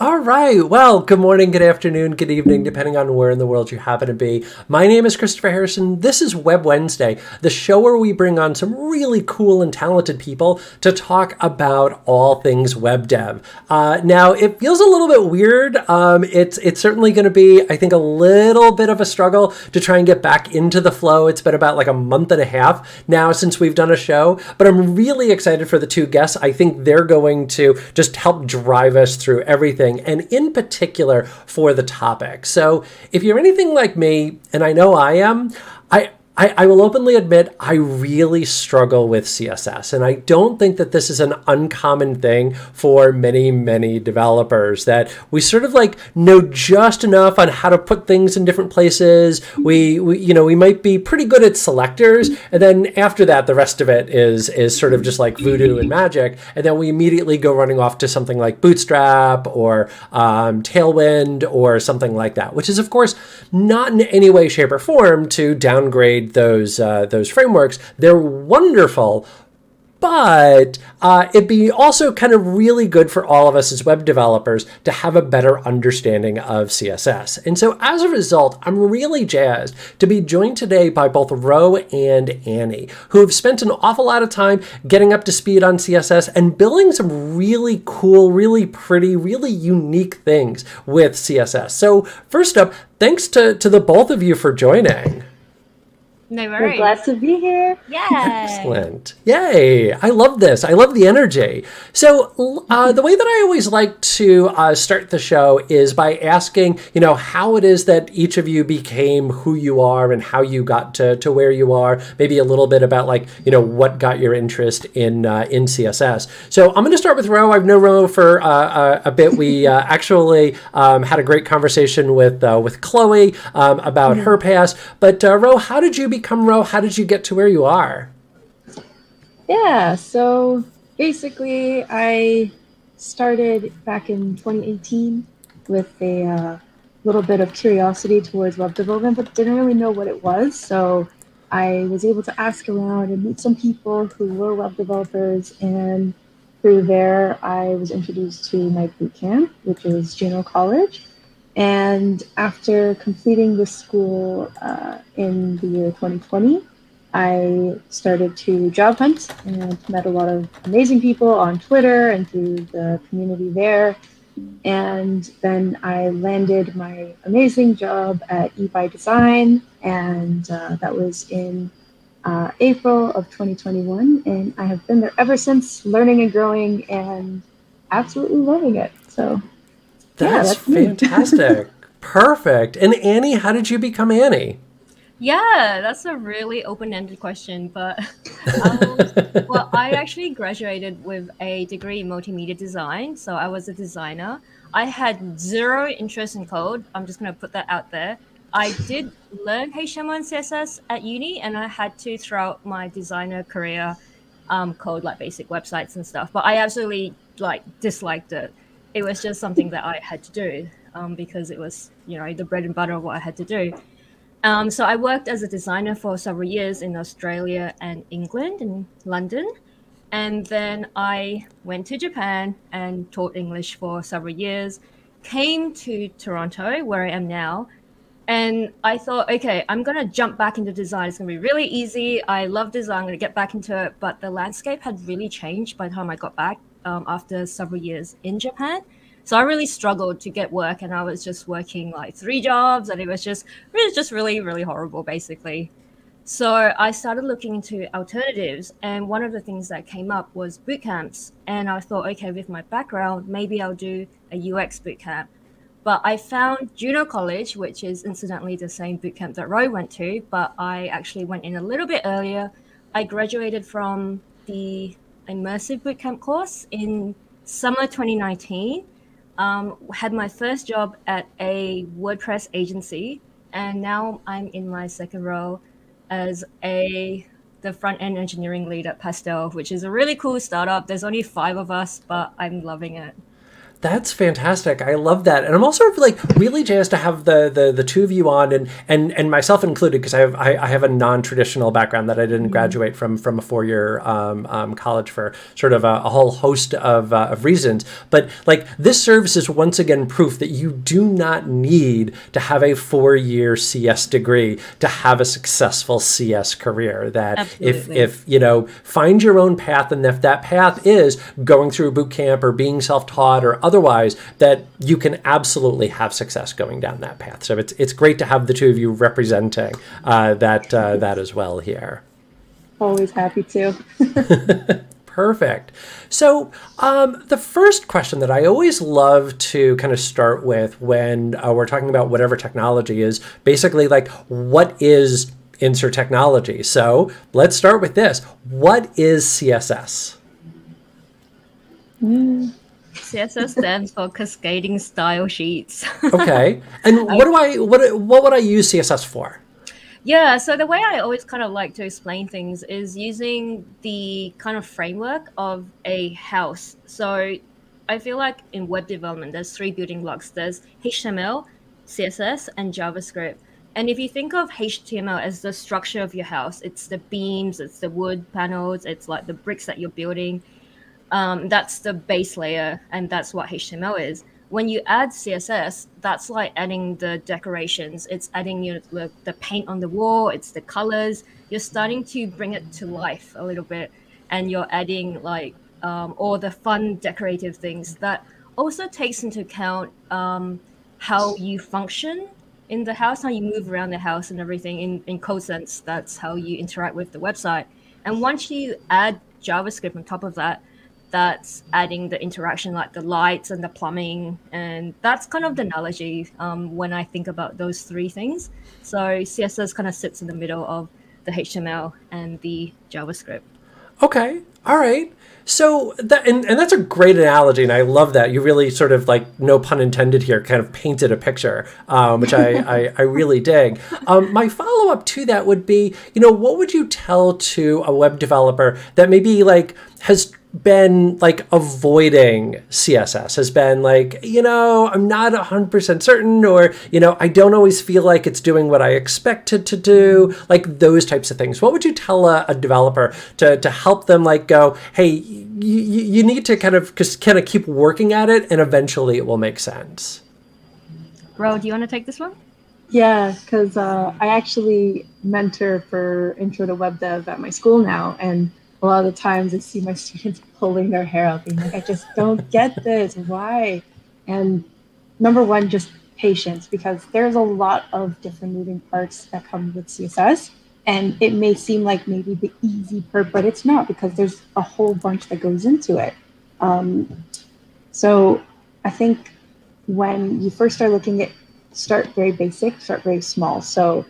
All right. Well, good morning, good afternoon, good evening, depending on where in the world you happen to be. My name is Christopher Harrison. This is Web Wednesday, the show where we bring on some really cool and talented people to talk about all things web dev. Uh, now, it feels a little bit weird. Um, it's it's certainly going to be, I think, a little bit of a struggle to try and get back into the flow. It's been about like a month and a half now since we've done a show, but I'm really excited for the two guests. I think they're going to just help drive us through everything and in particular for the topic. So if you're anything like me, and I know I am, I I, I, will openly admit I really struggle with CSS, and I don't think that this is an uncommon thing for many, many developers. That we sort of like know just enough on how to put things in different places. We, we you know, we might be pretty good at selectors, and then after that, the rest of it is is sort of just like voodoo and magic, and then we immediately go running off to something like Bootstrap or um, Tailwind or something like that, which is of course not in any way, shape, or form to downgrade those uh, those frameworks. They're wonderful, but uh, it'd be also kind of really good for all of us as web developers to have a better understanding of CSS. And so as a result, I'm really jazzed to be joined today by both Ro and Annie, who have spent an awful lot of time getting up to speed on CSS and building some really cool, really pretty, really unique things with CSS. So first up, thanks to, to the both of you for joining. No worries. We're glad to be here. Yeah. Excellent. Yay. I love this. I love the energy. So, uh, the way that I always like to uh, start the show is by asking, you know, how it is that each of you became who you are and how you got to, to where you are. Maybe a little bit about, like, you know, what got your interest in uh, in CSS. So, I'm going to start with Ro. I've known Ro for uh, uh, a bit. We uh, actually um, had a great conversation with, with Chloe um, about mm-hmm. her past. But, Ro, how did you become Ro? How did you get to where you are? Yeah, so basically, I started back in 2018 with a uh, little bit of curiosity towards web development, but didn't really know what it was. So I was able to ask around and meet some people who were web developers. And through there, I was introduced to my boot camp, which is Juno College. And after completing the school uh, in the year 2020, I started to job hunt and met a lot of amazing people on Twitter and through the community there. And then I landed my amazing job at eBay Design, and uh, that was in uh, April of 2021. And I have been there ever since, learning and growing and absolutely loving it. So that's, yeah, that's fantastic. Perfect. And Annie, how did you become Annie? Yeah, that's a really open-ended question, but um, well, I actually graduated with a degree in multimedia design, so I was a designer. I had zero interest in code. I'm just going to put that out there. I did learn HTML and CSS at uni, and I had to throughout my designer career um, code like basic websites and stuff. But I absolutely like disliked it. It was just something that I had to do um, because it was, you know, the bread and butter of what I had to do. Um, so I worked as a designer for several years in Australia and England and London. And then I went to Japan and taught English for several years, came to Toronto, where I am now. And I thought, okay, I'm going to jump back into design. It's going to be really easy. I love design. I'm going to get back into it. But the landscape had really changed by the time I got back um, after several years in Japan. So I really struggled to get work, and I was just working like three jobs, and it was just was just really really horrible, basically. So I started looking into alternatives, and one of the things that came up was boot camps. And I thought, okay, with my background, maybe I'll do a UX boot camp. But I found Juno College, which is incidentally the same boot camp that Ro went to, but I actually went in a little bit earlier. I graduated from the immersive bootcamp course in summer 2019 um, had my first job at a WordPress agency, and now I'm in my second role as a the front end engineering lead at Pastel, which is a really cool startup. There's only five of us, but I'm loving it. That's fantastic. I love that, and I'm also like really jazzed to have the the, the two of you on, and and and myself included, because I have I, I, have a non traditional background that I didn't mm-hmm. graduate from from a four year um, um, college for sort of a, a whole host of uh, of reasons. But like this serves as once again proof that you do not need to have a four year CS degree to have a successful CS career. That Absolutely. if if you know find your own path, and if that path is going through boot camp or being self taught or otherwise, that you can absolutely have success going down that path. So it's it's great to have the two of you representing uh, that uh, that as well here. Always happy to. Perfect. So, um, the first question that I always love to kind of start with when uh, we're talking about whatever technology is basically like, what is insert technology? So, let's start with this. What is CSS? Mm. CSS stands for cascading style sheets. okay. And what do I what what would I use CSS for? Yeah, so the way I always kind of like to explain things is using the kind of framework of a house. So I feel like in web development there's three building blocks. There's HTML, CSS, and JavaScript. And if you think of HTML as the structure of your house, it's the beams, it's the wood panels, it's like the bricks that you're building um, that's the base layer, and that's what HTML is. When you add CSS, that's like adding the decorations. It's adding you the, the paint on the wall. It's the colors. You're starting to bring it to life a little bit, and you're adding like um, all the fun decorative things that also takes into account um, how you function in the house, how you move around the house and everything. In, in code sense, that's how you interact with the website. And once you add JavaScript on top of that, that's adding the interaction like the lights and the plumbing and that's kind of the analogy um, when i think about those three things. So css kind of sits in the middle of the html and the javascript. Okay all right. So that and, and that's a great analogy and i love that. You really sort of like no pun intended here kind of painted a picture um, which I, I, I, really dig. Um, my follow-up to that would be you know what would you tell to a web developer that maybe like has been like avoiding CSS, has been like, you know, I'm not 100% certain, or, you know, I don't always feel like it's doing what I expected to do, like those types of things. What would you tell a, a developer to, to help them like go, hey, you, you need to kind of just kind of keep working at it and eventually it will make sense? Ro, do you want to take this one? Yeah, because uh, I actually mentor for Intro to Web Dev at my school now, and a lot of the times I see my students pulling their hair out, being like, I just don't get this. Why? And number one, just patience, because there's a lot of different moving parts that come with CSS. And it may seem like maybe the easy part, but it's not because there's a whole bunch that goes into it. Um, so I think when you first start looking at, start very basic, start very small. So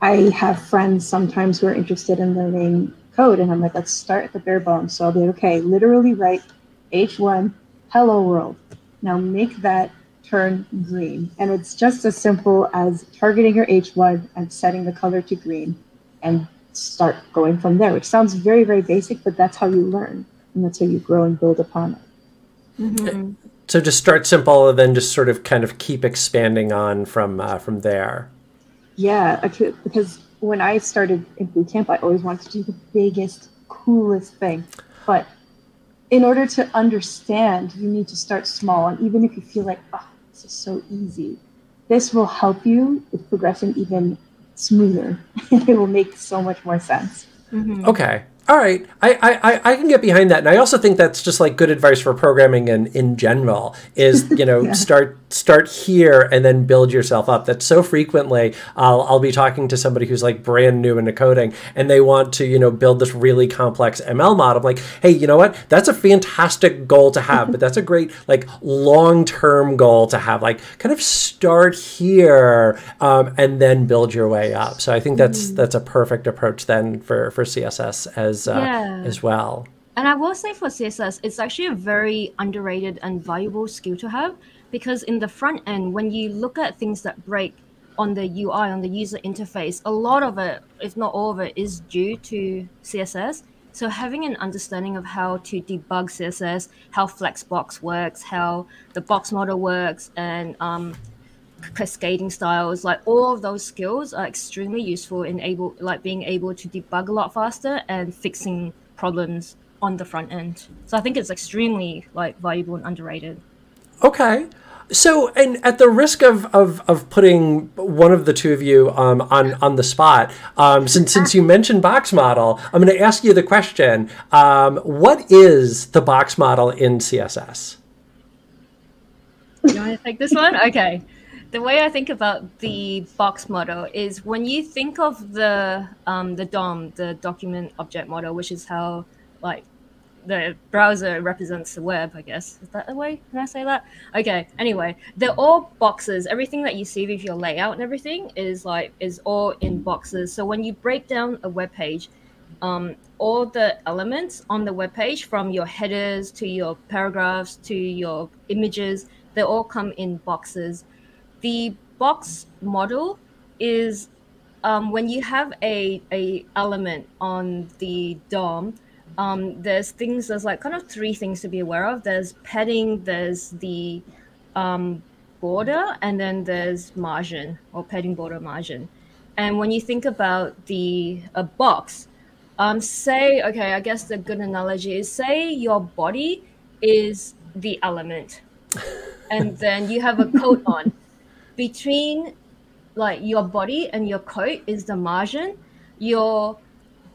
I have friends sometimes who are interested in learning code. And I'm like, let's start at the bare bones. So I'll be okay, literally write H1 hello world. Now make that turn green. And it's just as simple as targeting your H1 and setting the color to green and start going from there, which sounds very, very basic, but that's how you learn. And that's how you grow and build upon it. Mm-hmm. So just start simple and then just sort of kind of keep expanding on from uh, from there. Yeah, because when I started in boot camp, I always wanted to do the biggest, coolest thing. But in order to understand, you need to start small. And even if you feel like, oh, this is so easy, this will help you with progressing even smoother. it will make so much more sense. Mm-hmm. Okay all right, I, I, I can get behind that, and I also think that's just like good advice for programming and in general is you know yeah. start start here and then build yourself up. That's so frequently I'll I'll be talking to somebody who's like brand new into coding and they want to you know build this really complex ML model. I'm like, hey, you know what? That's a fantastic goal to have, but that's a great like long term goal to have. Like kind of start here um, and then build your way up. So I think that's mm. that's a perfect approach then for for CSS as as uh, yeah. as well. And I will say for CSS, it's actually a very underrated and valuable skill to have because in the front end, when you look at things that break on the UI, on the user interface, a lot of it, if not all of it, is due to CSS. So having an understanding of how to debug CSS, how Flexbox works, how the box model works, and um, cascading styles, like all of those skills are extremely useful in able like being able to debug a lot faster and fixing problems on the front end. So I think it's extremely like valuable and underrated. Okay. So, and at the risk of, of, of putting one of the two of you um, on on the spot, um, since since you mentioned box model, I'm going to ask you the question: um, What is the box model in CSS? You want to take this one? Okay. The way I think about the box model is when you think of the um, the DOM, the document object model, which is how like the browser represents the web, I guess. Is that the way? Can I say that? Okay. Anyway, they're all boxes. Everything that you see with your layout and everything is like is all in boxes. So when you break down a web page, um, all the elements on the web page, from your headers to your paragraphs to your images, they all come in boxes. The box model is um, when you have a, a element on the DOM um, there's things there's like kind of three things to be aware of. There's padding there's the um, border and then there's margin or padding border margin. And when you think about the a box um, say okay i guess the good analogy is say your body is the element and then you have a coat on between like your body and your coat is the margin your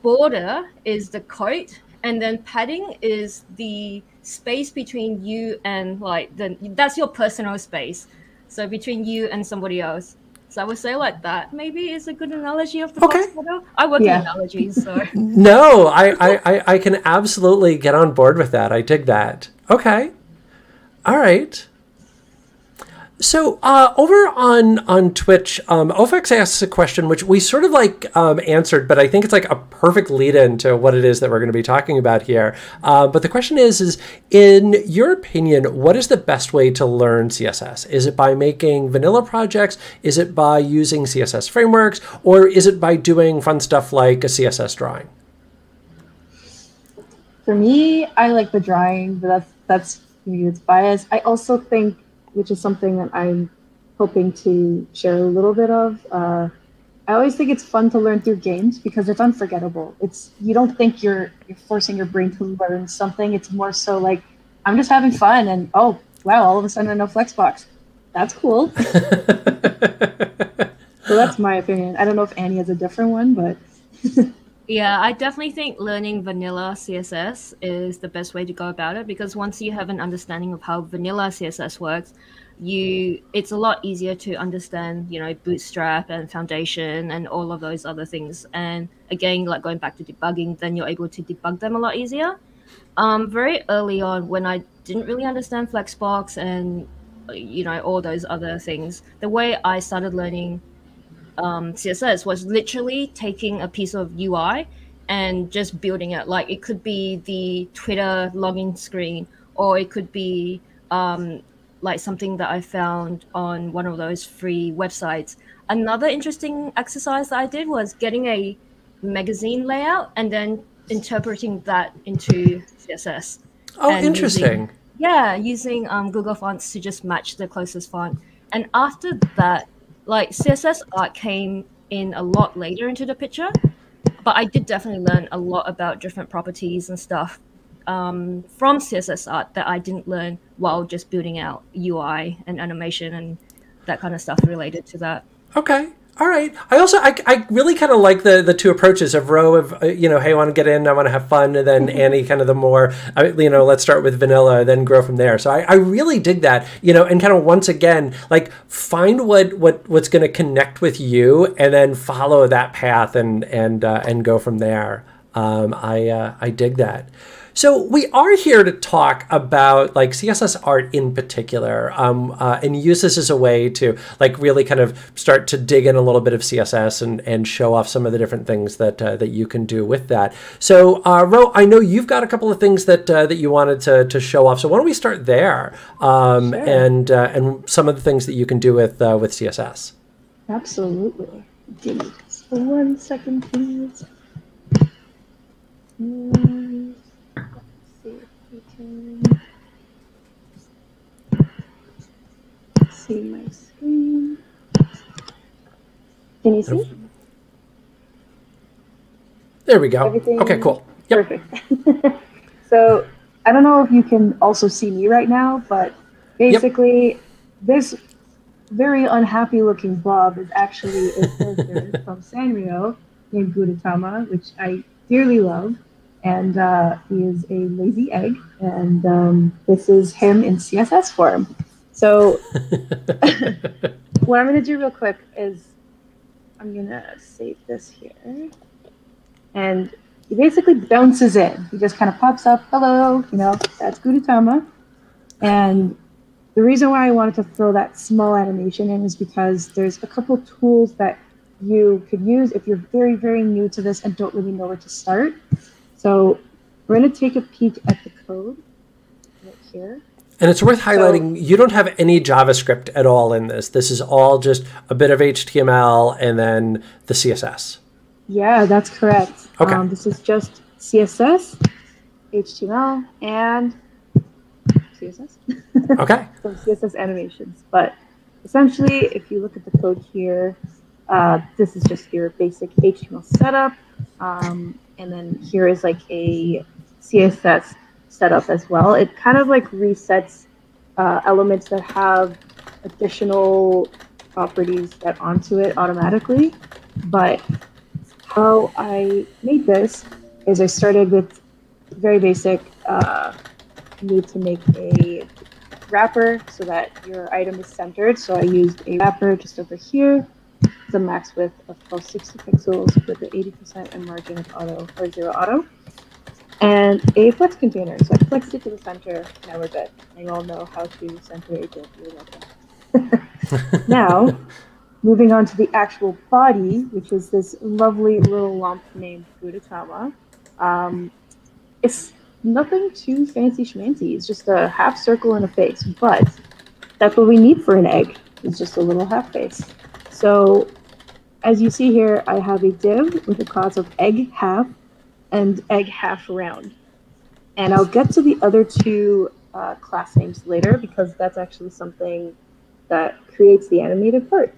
border is the coat and then padding is the space between you and like the that's your personal space. So between you and somebody else. So i would say like that. Maybe is a good analogy of the okay. box i work yeah. in analogies so. No I, I i can absolutely get on board with that. I dig that. Okay. All right so uh, over on on Twitch, um, Ofex asks a question which we sort of like um, answered, but I think it's like a perfect lead-in to what it is that we're going to be talking about here. Uh, but the question is: is in your opinion, what is the best way to learn CSS? Is it by making vanilla projects? Is it by using CSS frameworks, or is it by doing fun stuff like a CSS drawing? For me, I like the drawing, but that's that's maybe it's biased. I also think which is something that I'm hoping to share a little bit of. Uh, I always think it's fun to learn through games because it's unforgettable. It's you don't think you're you're forcing your brain to learn something. It's more so like I'm just having fun and oh wow, all of a sudden I know Flexbox. That's cool. so that's my opinion. I don't know if Annie has a different one, but Yeah, I definitely think learning vanilla CSS is the best way to go about it because once you have an understanding of how vanilla CSS works, you it's a lot easier to understand, you know, bootstrap and foundation and all of those other things. And again, like going back to debugging, then you're able to debug them a lot easier. Um, very early on, when I didn't really understand Flexbox and you know all those other things, the way I started learning um, CSS was literally taking a piece of UI and just building it. Like it could be the Twitter login screen, or it could be um, like something that I found on one of those free websites. Another interesting exercise that I did was getting a magazine layout and then interpreting that into CSS. Oh, interesting. Using, yeah, using um, Google Fonts to just match the closest font. And after that, like css art came in a lot later into the picture but i did definitely learn a lot about different properties and stuff um, from css art that i didn't learn while just building out ui and animation and that kind of stuff related to that. Okay all right. I also I, I really kind of like the the two approaches of Ro of uh, you know hey I want to get in I want to have fun and then Annie kind of the more you know let's start with vanilla then grow from there. So I, I really dig that you know and kind of once again like find what what what's going to connect with you and then follow that path and and uh, and go from there. Um, I uh, I dig that. So we are here to talk about like CSS art in particular, um, uh, and use this as a way to like really kind of start to dig in a little bit of CSS and and show off some of the different things that uh, that you can do with that. So uh, Ro, I know you've got a couple of things that uh, that you wanted to, to show off. So why don't we start there um, sure. and uh, and some of the things that you can do with uh, with CSS. Absolutely. Give me just one second, please. And let's see if we can see my screen. Can you see? There we go. Everything- Okay, cool. Yep. Perfect. so I don't know if you can also see me right now, but basically, this very unhappy looking blob is actually a character from Sanrio named Gudetama, which I dearly love. And uh, he is a lazy egg, and um, this is him in CSS form. So what I'm gonna do real quick is I'm gonna save this here. And he basically bounces in. He just kind of pops up, hello, you know, that's Gudetama. And the reason why I wanted to throw that small animation in is because there's a couple tools that you could use if you're very, very new to this and don't really know where to start. So we're going to take a peek at the code right here. And it's worth highlighting you don't have any JavaScript at all in this. This is all just a bit of HTML and then the CSS. Yeah, that's correct. Okay. Um, this is just CSS, HTML, and CSS. Okay. Some CSS animations. But essentially, if you look at the code here, uh, this is just your basic HTML setup. Um, and then here is like a CSS setup as well. It kind of like resets uh, elements that have additional properties that onto it automatically. But how I made this is I started with very basic uh, need to make a wrapper so that your item is centered. So I used a wrapper just over here, the max width of 1260 pixels with the 80% and margin of auto or zero auto, and a flex container. So I flexed it to the center. Now we're good. And you all know how to center a welcome. now, moving on to the actual body, which is this lovely little lump named Gudetama. Um, it's nothing too fancy schmancy. It's just a half circle and a face, but that's what we need for an egg. It's just a little half face. So as you see here, I have a div with a class of egg half and egg half round. And I'll get to the other two uh, class names later because that's actually something that creates the animated part.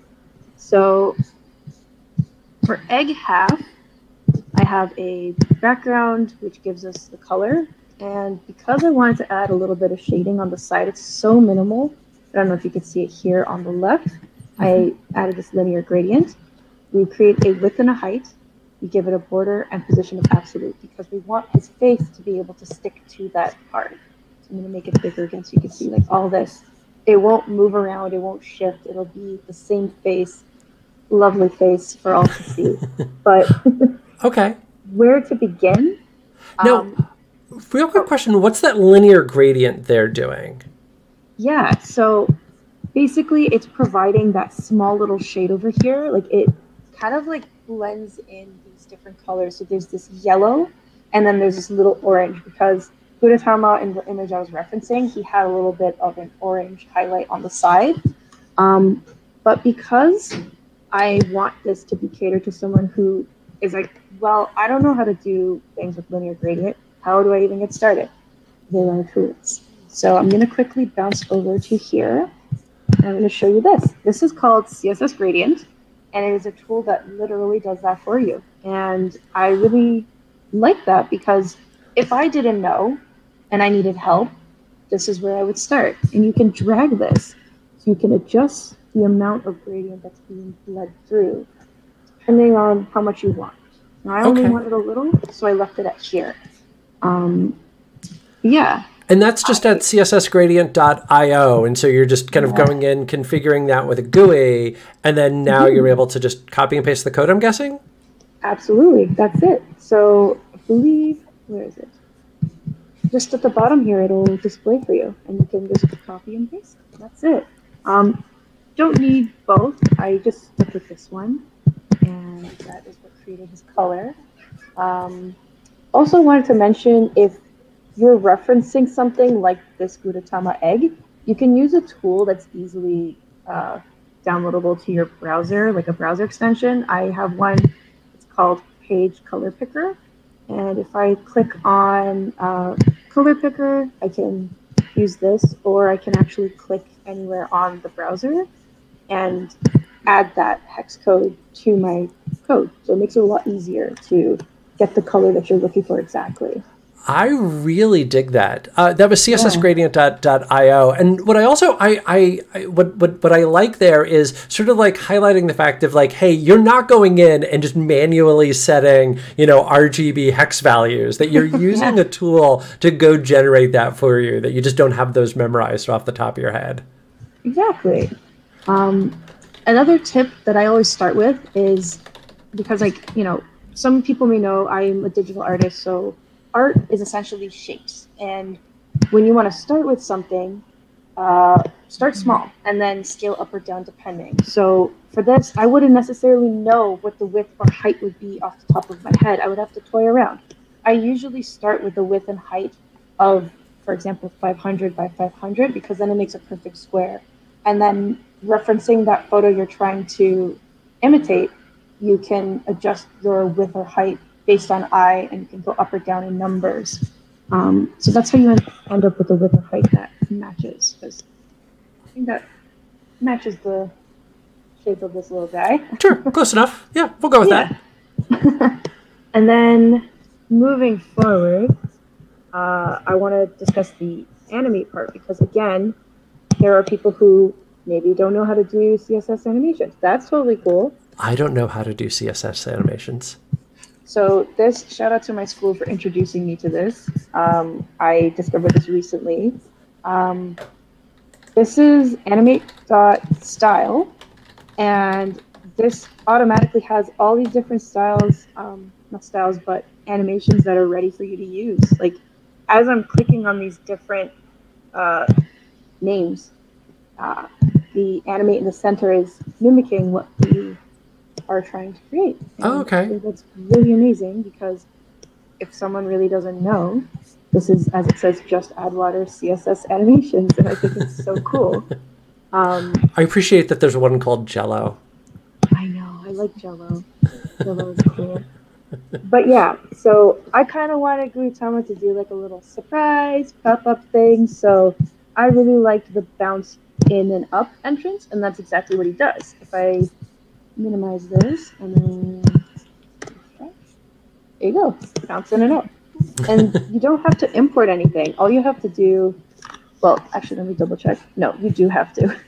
So for egg half, I have a background which gives us the color. And because I wanted to add a little bit of shading on the side, it's so minimal. I don't know if you can see it here on the left. I added this linear gradient. We create a width and a height. We give it a border and position of absolute because we want his face to be able to stick to that part. So I'm going to make it bigger again so you can see like all this. It won't move around. It won't shift. It'll be the same face, lovely face for all to see. but Okay. where to begin? Now, Um, real quick question what's that linear gradient they're doing? Yeah, so basically it's providing that small little shade over here. Like it kind of like blends in these different colors. So there's this yellow and then there's this little orange because Gudetama in the image I was referencing, he had a little bit of an orange highlight on the side. Um, but because I want this to be catered to someone who is like, well, I don't know how to do things with linear gradient. How do I even get started? They are tools. So I'm going to quickly bounce over to here. And I'm going to show you this. This is called CSS Gradient, and it is a tool that literally does that for you. And I really like that because if I didn't know and I needed help, this is where I would start. And you can drag this. So you can adjust the amount of gradient that's being bled through depending on how much you want. Now, I only Okay. wanted a little, so I left it at here. Um, yeah, And that's just at cssgradient.io. And so you're just kind of going in, configuring that with a GUI, and then now Mm-hmm. you're able to just copy and paste the code, I'm guessing? Absolutely, that's it. So I believe where is it? Just at the bottom here, it'll display for you, and you can just copy and paste. That's it. Um, don't need both. I just stuck with this one, and that is what created his color. Um, also wanted to mention if you're referencing something like this Gudetama egg, you can use a tool that's easily uh, downloadable to your browser, like a browser extension. I have one it's called Page Color Picker, And if I click on uh, color picker, I can use this, or I can actually click anywhere on the browser and add that hex code to my code. So it makes it a lot easier to get the color that you're looking for exactly. I really dig that. Uh, that was cssgradient.io, and what I also I, I, I what, what what I like there is sort of like highlighting the fact of like, hey, you're not going in and just manually setting you know RGB hex values. That you're using a tool to go generate that for you. That you just don't have those memorized off the top of your head. Exactly. Um, another tip that I always start with is because like you know some people may know I'm a digital artist, so art is essentially shapes. And when you want to start with something, uh, start small and then scale up or down depending. So for this, I wouldn't necessarily know what the width or height would be off the top of my head. I would have to toy around. I usually start with the width and height of, for example, 500 by 500 because then it makes a perfect square. And then referencing that photo you're trying to imitate, you can adjust your width or height based on eye, and you can go up or down in numbers. Um, so that's how you end up with a width or height that matches. Because I think that matches the shape of this little guy. Sure, close enough. Yeah, we'll go with yeah. that. and then moving forward, uh, I want to discuss the animate part because again, there are people who maybe don't know how to do CSS animations. That's totally cool. I don't know how to do CSS animations. So this shout out to my school for introducing me to this. Um, I discovered this recently. Um, this is animate.style, and this automatically has all these different styles, um, not styles, but animations that are ready for you to use. Like as I'm clicking on these different uh, names, uh, the animate in the center is mimicking what we are trying to create. And oh, okay. That's really amazing because if someone really doesn't know, this is, as it says, just Addwater CSS animations, and I think it's so cool. Um, I appreciate that there's one called Jello. I know, I like Jello. Jello is cool. But yeah, so I kind of wanted Gudetama to do like a little surprise pop up thing. So I really liked the bounce in and up entrance, and that's exactly what he does. If I minimize this and then there you go bouncing it up. And you don't have to import anything. All you have to do well actually let me double check. No you do have to.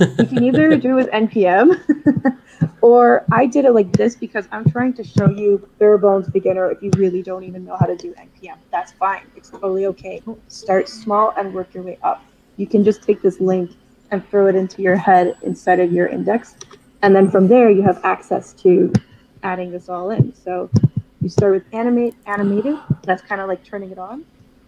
You can either do it with npm or i did it like this because i'm trying to show you bare bones beginner if you really don't even know how to do npm that's fine. It's totally okay. Start small and work your way up. You can just take this link and throw it into your head instead of your index and then from there, you have access to adding this all in. So you start with animate, animated. That's kind of like turning it on.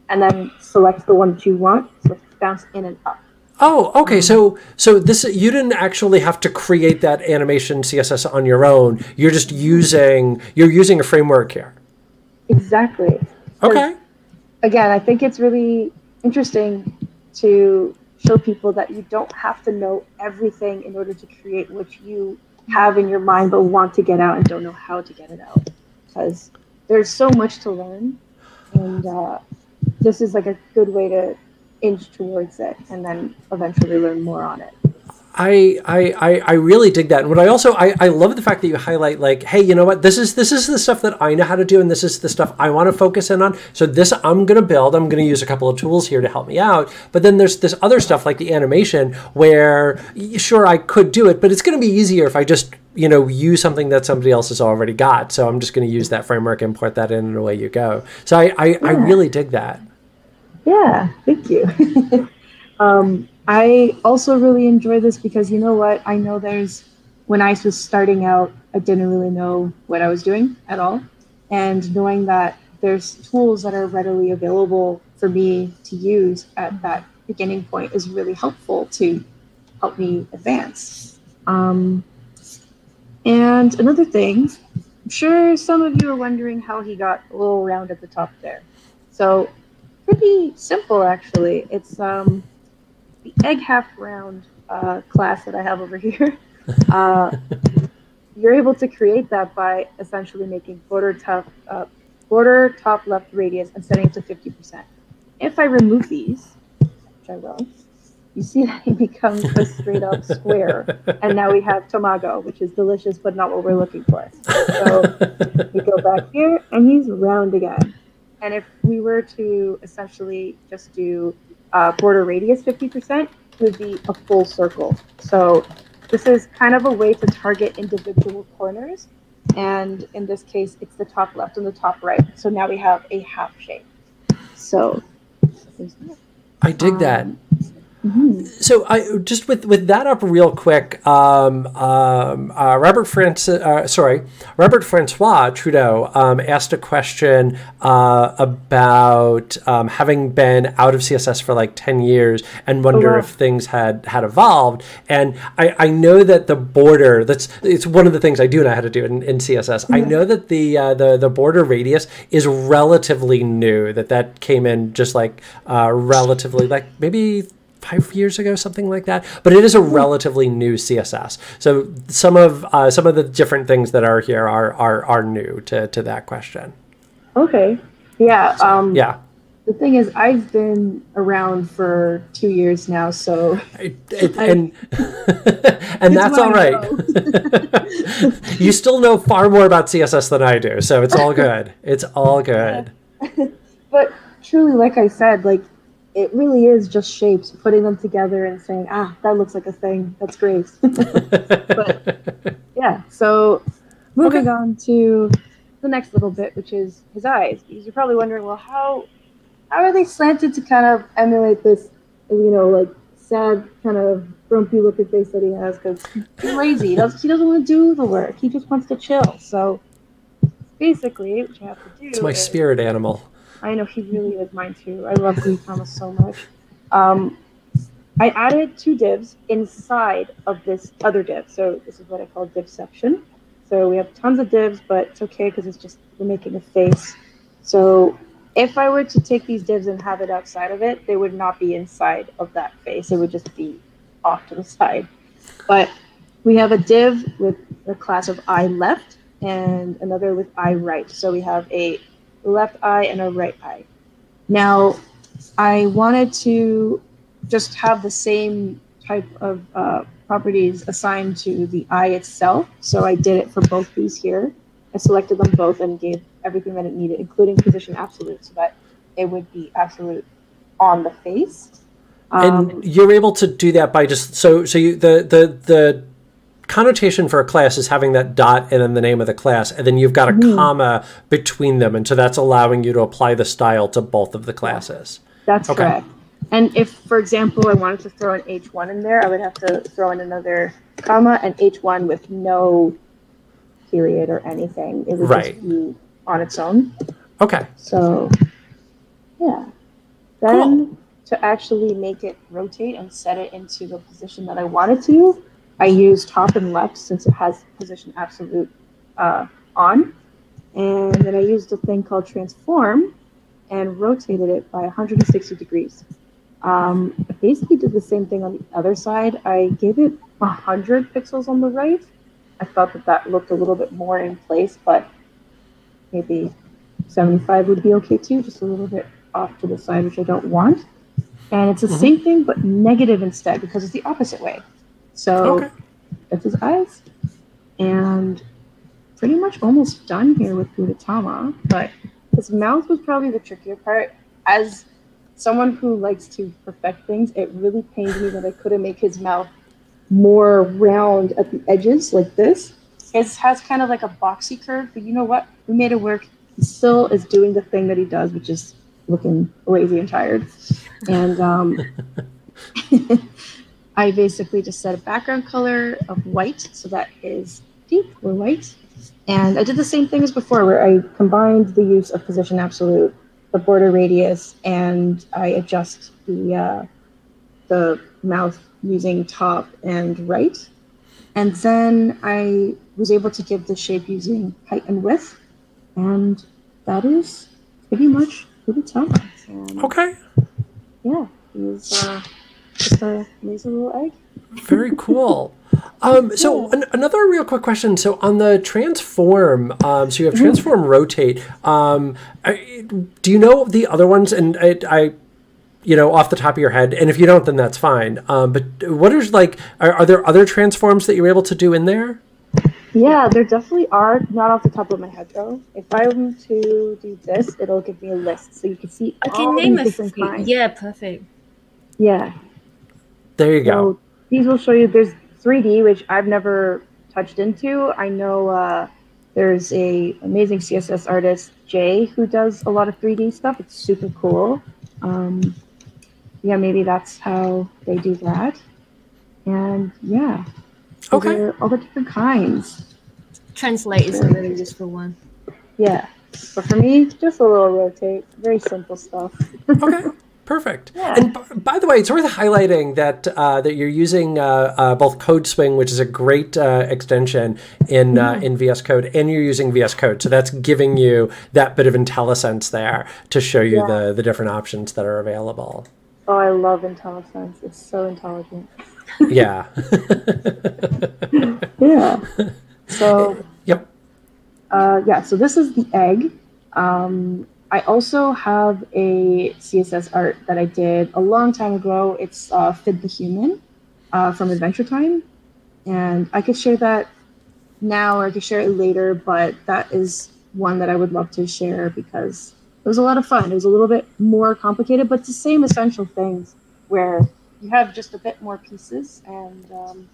And then select the one that you want. So bounce in and up. Oh, okay. So so this you didn't actually have to create that animation CSS on your own. You're just using you're using a framework here. Exactly. Okay. Again, I think it's really interesting to show people that you don't have to know everything in order to create what you have in your mind but want to get out and don't know how to get it out. Because there's so much to learn and uh, this is like a good way to inch towards it and then eventually learn more on it I, I, I really dig that. And what I also I, I love the fact that you highlight like, hey, you know what? This is this is the stuff that I know how to do, and this is the stuff I want to focus in on. So this I'm gonna build. I'm gonna use a couple of tools here to help me out. But then there's this other stuff like the animation where sure I could do it, but it's gonna be easier if I just you know use something that somebody else has already got. So I'm just gonna use that framework, import that in, and away you go. So I I, yeah. I really dig that. Yeah, thank you. um, I also really enjoy this because you know what? I know there's when I was starting out, I didn't really know what I was doing at all. And knowing that there's tools that are readily available for me to use at that beginning point is really helpful to help me advance. Um, and another thing, I'm sure some of you are wondering how he got a little round at the top there. So pretty simple actually. It's um, the egg half round uh, class that I have over here, uh, you're able to create that by essentially making border tough uh, border, top, left, radius, and setting it to 50%. If I remove these, which I will, you see that it becomes a straight up square. And now we have tamago, which is delicious, but not what we're looking for. So we go back here, and he's round again. And if we were to essentially just do uh, border radius 50%, would be a full circle. So this is kind of a way to target individual corners. And in this case, it's the top left and the top right. So now we have a half shape. So I dig that. Mhm. So I just with with that up real quick. Um, um, uh, Robert Francis, uh, sorry, Robert Francois Trudeau um, asked a question uh, about um, having been out of CSS for like ten years and wonder wow. if things had had evolved. And I, I know that the border that's it's one of the things I do know how to do in, in CSS. I know that the uh, the the border radius is relatively new. That that came in just like uh, relatively like maybe five years ago, something like that. But it is a relatively new CSS. So some of uh, some of the different things that are here are are, are new to, to that question. Okay. Yeah. Um, Yeah. The thing is, I've been around for two years now, so It- it- and and that's all I right. you still know far more about CSS than I do, so it's all good. It's all good. but truly, like I said, like it really is just shapes, putting them together and saying, ah, that looks like a thing. That's great. but yeah, so moving on to the next little bit, which is his eyes. Because you're probably wondering, well, how how are they slanted to kind of emulate this, you know, like sad kind of grumpy looking face that he has? Because he's lazy. He doesn't, he doesn't want to do the work. He just wants to chill. So basically, what you have to do It's my is- spirit animal. I know he really is mine too. I love Lee Thomas so much. Um, I added two divs inside of this other div. So this is what I call divception. So we have tons of divs, but it's okay because it's just we're making a face. So if I were to take these divs and have it outside of it, they would not be inside of that face. It would just be off to the side. But we have a div with a class of eye left and another with eye right. So we have a left eye and a right eye. Now, I wanted to just have the same type of uh, properties assigned to the eye itself. So I did it for both these here. I selected them both and gave everything that it needed, including position absolute, so that it would be absolute on the face. Um, and you're able to do that by just so so you the the the connotation for a class is having that dot and then the name of the class and then you've got a Mm-hmm. comma between them and so that's allowing you to apply the style to both of the classes That's Okay. correct. And if, for example, I wanted to throw an H1 in there, I would have to throw in another comma and H1 with no period or anything. It would Right. just be on its own. okay So, yeah. Then to actually make it rotate and set it into the position that I wanted to, I use top and left since it has position absolute uh, on. And then I used a thing called transform and rotated it by 160 degrees. Um, I basically did the same thing on the other side. I gave it 100 pixels on the right. I thought that that looked a little bit more in place, but maybe 75 would be okay too, just a little bit off to the side, which I don't want. And it's the Mhm. same thing, but negative instead because it's the opposite way. So okay that's his eyes. And pretty much almost done here with Gudetama, but his mouth was probably the trickier part. As someone who likes to perfect things, it really pained me that I couldn't make his mouth more round at the edges like this. His has kind of like a boxy curve, but you know what? We made it work. He still is doing the thing that he does, which is looking lazy and tired. And um, I basically just set a background color of white so that is his or white. And I did the same thing as before, where I combined the use of position absolute, the border radius, and I adjust the uh, the mouth using top and right. And then I was able to give the shape using height and width, and that is pretty much pretty. And okay yeah, he's uh, just a lazy little egg. very cool Um, so an, another real quick question. So on the transform, um, so you have transform, rotate. Um, I, do you know the other ones? And I, I, you know, off the top of your head, and if you don't, then that's fine. Um, but what is like? Are, are there other transforms that you're able to do in there? Yeah, there definitely are. Not off the top of my head though. If I were to do this, it'll give me a list, so you can see I all can name these a different few. kinds. Yeah, perfect. Yeah. There you go. These will show you. There's 3D, which I've never touched into. I know uh, there's a amazing CSS artist Jhey who does a lot of 3D stuff. It's super cool. Um, yeah, maybe that's how they do that. And yeah, these Okay. are all the different kinds. Translate is a really useful one. Yeah, but for me, just a little rotate. Very simple stuff. Okay. Perfect. Yeah. And b- by the way, it's worth highlighting that uh, that you're using uh, uh, both CodeSwing, which is a great uh, extension in uh, in VS Code, and you're using VS Code. So that's giving you that bit of IntelliSense there to show you Yeah. the the different options that are available. Oh, I love IntelliSense. It's so intelligent. Yeah. Yeah. So yep. Uh, yeah, so this is the egg. Um, I also have a CSS art that I did a long time ago. It's uh, the Human uh, from Adventure Time. And I could share that now or I could share it later, but that is one that I would love to share because it was a lot of fun. It was a little bit more complicated, but it's the same essential things where you have just a bit more pieces and um,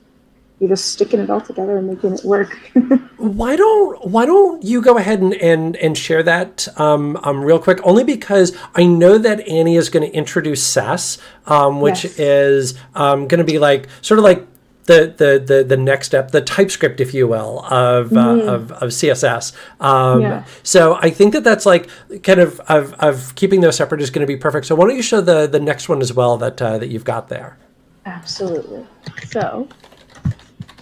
you're just sticking it all together and making it work. Why don't Why don't you go ahead and and, and share that um, um, real quick? Only because I know that Annie is going to introduce Sass, um, which Yes. is um, going to be like sort of like. The, the, the, the next step, the TypeScript, if you will, of, uh, of, of CSS. Um, Yeah. So I think that that's like kind of, of, of keeping those separate is going to be perfect. So why don't you show the, the next one as well that, uh, that you've got there? Absolutely. So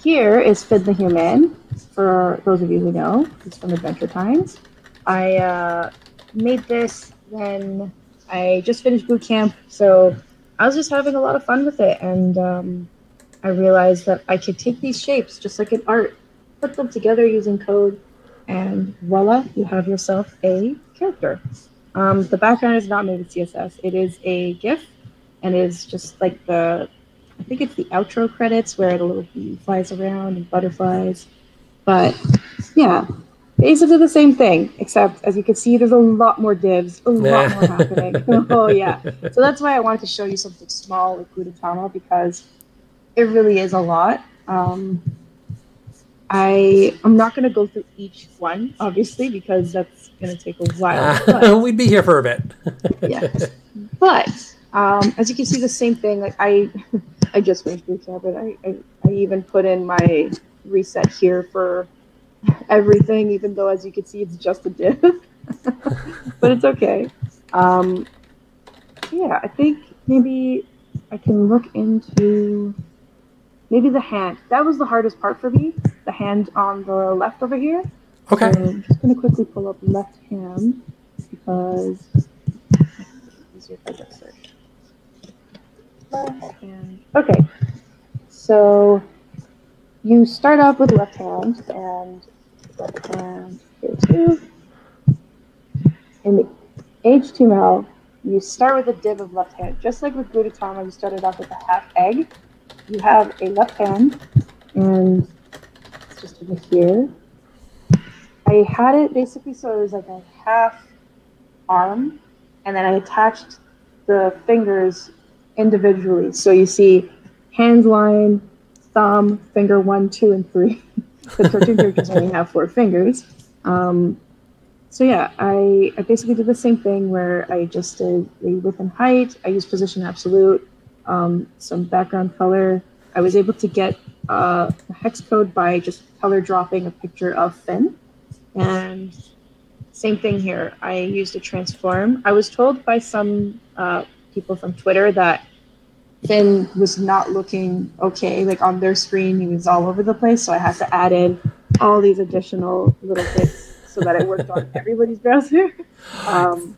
here is Finn the Human. For those of you who know, it's from Adventure Times. I uh, made this when I just finished boot camp, so I was just having a lot of fun with it, and um, I realized that I could take these shapes just like in art, put them together using code, and voila, you have yourself a character. Um, the background is not made with CSS; it is a GIF, and is just like the I think it's the outro credits where the little bee flies around and butterflies. But yeah, basically the same thing, except as you can see, there's a lot more divs, a lot more happening. oh yeah. So that's why I wanted to show you something small like Gudetama because it really is a lot. Um, I I'm not gonna go through each one, obviously, because that's gonna take a while. but- We'd be here for a bit. yeah. But um, as you can see, the same thing. Like I, I just finished boot camp, and I, I, I even put in my reset here for everything, even though as you can see, it's just a div. but it's okay. Um, yeah, I think maybe I can look into maybe the hand. That was the hardest part for me. The hand on the left over here. Okay. So I'm just gonna quickly pull up left hand because it's easier if I just search. Okay. So you start off with left hand and left hand. In the HTML, you start with a div of left hand. Just like with Gudetama, you started off with a half egg. You have a left hand, and it's just over here. I had it basically so it was like a half arm, and then I attached the fingers individually. So you see hand line, thumb, finger one, two, and three. the cartoon characters only have four fingers. Um, so yeah, I, I basically did the same thing where I just did the width and height. I used position absolute, um, some background color. I was able to get uh, a hex code by just color dropping a picture of Finn. And same thing here. I used a transform. I was told by some uh, people from Twitter that Finn was not looking okay. Like on their screen, he was all over the place. So I had to add in all these additional little bits so that it worked on everybody's browser. Um,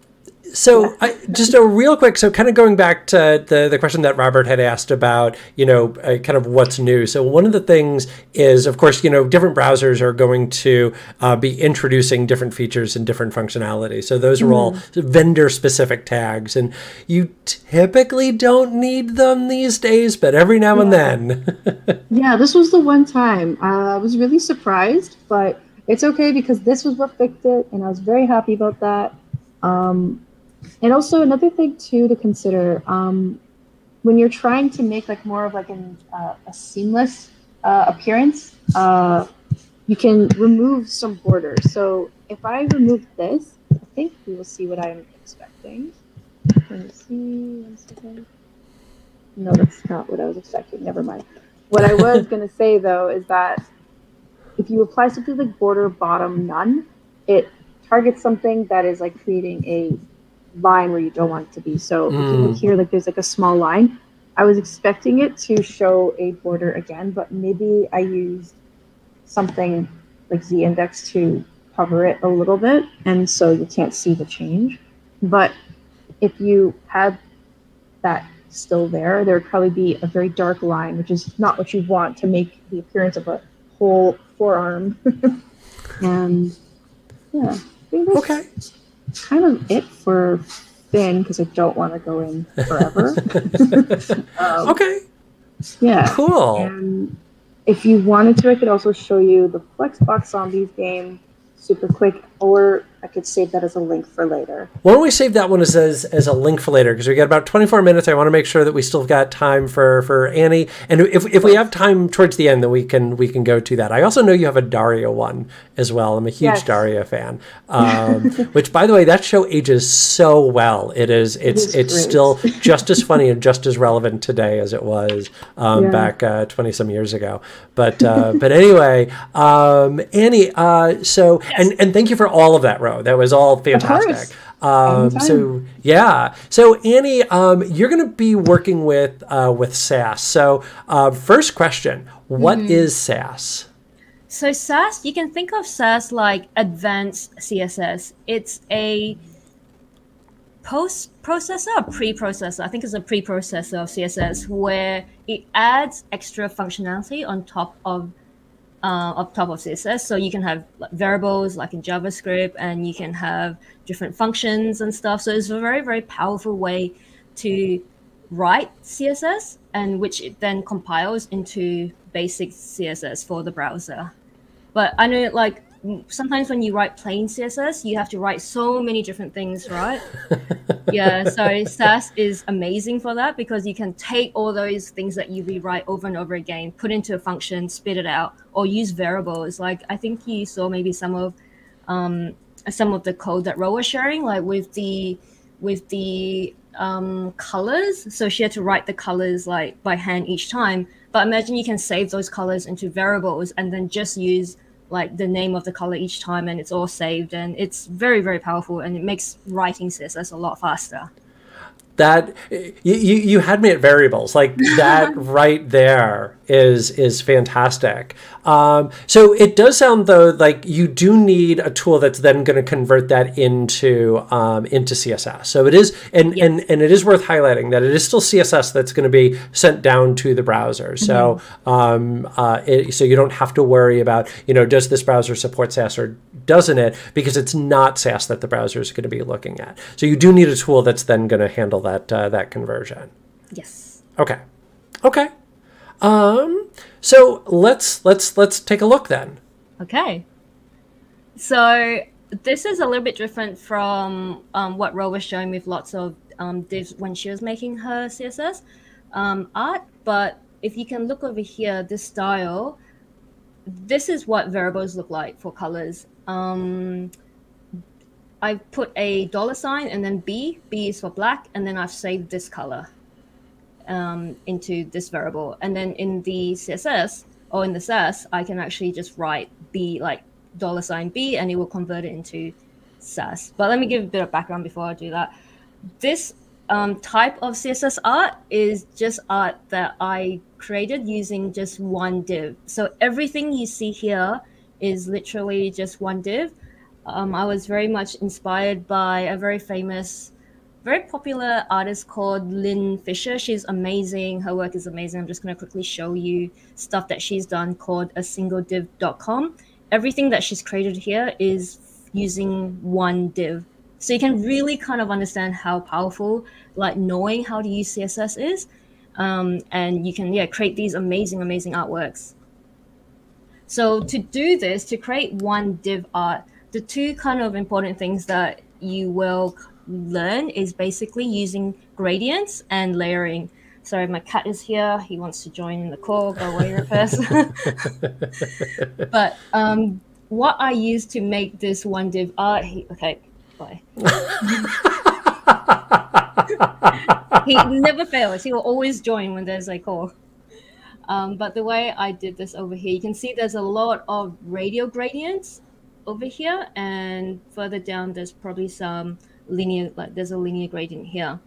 so I, just a real quick so kind of going back to the, the question that robert had asked about you know uh, kind of what's new. So one of the things is of course you know different browsers are going to uh, be introducing different features and different functionality. So those are all Mm-hmm. vendor specific tags and you typically don't need them these days but every now and then. Yeah, this was the one time. Uh, I was really surprised, but it's okay because this was what fixed it, and I was very happy about that. Um, and also another thing too to consider um, when you're trying to make like more of like an, uh, a seamless uh, appearance, uh, you can remove some borders. So if I remove this, I think we will see what I'm expecting. Let me see. One second. No, that's not what I was expecting. Never mind. What I was going to say though is that if you apply something like border bottom none, it targets something that is like creating a line where you don't want it to be. So if you Mm. look here, like there's like a small line. I was expecting it to show a border again, but maybe I used something like z index to cover it a little bit, and so you can't see the change. But if you had that still there, there would probably be a very dark line, which is not what you want to make the appearance of a whole forearm. and yeah, think that's kind of it for Finn because I don't want to go in forever. um, okay Yeah. cool And if you wanted to, I could also show you the Flexbox Zombies game super quick, or I could save that as a link for later. Why don't we save that one as as, as a link for later? Because we got about 24 minutes. I want to make sure that we still got time for, for Annie. And if, if we have time towards the end, then we can we can go to that. I also know you have a Daria one as well. I'm a huge Yes. Daria fan. Um, which, by the way, that show ages so well. It is it's is it's great. still just as funny and just as relevant today as it was um, Yeah. back uh, 20 some years ago. But uh, but anyway, um, Annie. Uh, so and and thank you for all of that, Ro. That was all fantastic. course. Um, so yeah, so Annie, um, you're going to be working with uh, with Sass. So uh, first question: What is Sass? So Sass, you can think of Sass like advanced CSS. It's a post processor, or pre-processor. I think it's a pre-processor of CSS where it adds extra functionality on top of uh, up top of CSS. So you can have variables like in JavaScript, and you can have different functions and stuff. So it's a very very powerful way to write CSS, and which it then compiles into basic CSS for the browser. But I know like sometimes when you write plain CSS, you have to write so many different things, right? yeah, so Sass is amazing for that because you can take all those things that you rewrite over and over again, put into a function, spit it out, or use variables. Like I think you saw maybe some of um, some of the code that Ro was sharing, like with the with the um, colors. So she had to write the colors like by hand each time. But imagine you can save those colors into variables and then just use like the name of the color each time and it's all saved and it's very very powerful and it makes writing css a lot faster. That you, you you had me at variables like that right there is is fantastic. Um, so it does sound though like you do need a tool that's then going to convert that into um, into CSS. So it is and, and and it is worth highlighting that it is still CSS that's going to be sent down to the browser. So um, uh, it, so you don't have to worry about you know does this browser support Sass or doesn't it because it's not Sass that the browser is going to be looking at. So you do need a tool that's then going to handle that uh, that conversion. yes Okay. Okay. Um so let's let's let's take a look then. okay. So this is a little bit different from um, what Ro was showing with lots of um, divs when she was making her css um, art. But if you can look over here this style this is what variables look like for colors. Um, I put a dollar sign and then B. B is for black, and then I've saved this color um, into this variable. And then in the CSS or in the Sass, I can actually just write B like dollar sign B, and it will convert it into Sass. But let me give a bit of background before I do that. This um, type of CSS art is just art that I created using just one div. So everything you see here is literally just one div. Um, I was very much inspired by a very famous very popular artist called Lynn Fisher. She's amazing. Her work is amazing. I'm just going to quickly show you stuff that she's done called a single div.com. Everything that she's created here is using one div. So you can really kind of understand how powerful like knowing how to use CSS is. Um, and you can yeah create these amazing amazing artworks. So to do this, to create one div art, the two kind of important things that you will learn is basically using gradients and layering. Sorry, my cat is here. He wants to join in the call. Go away, Rufus. but um, what I use to make this one div art, he, okay, bye. he never fails. He will always join when there's a call. Um, but the way I did this over here, you can see there's a lot of radial gradients over here, and further down there's probably some linear, like there's a linear gradient here.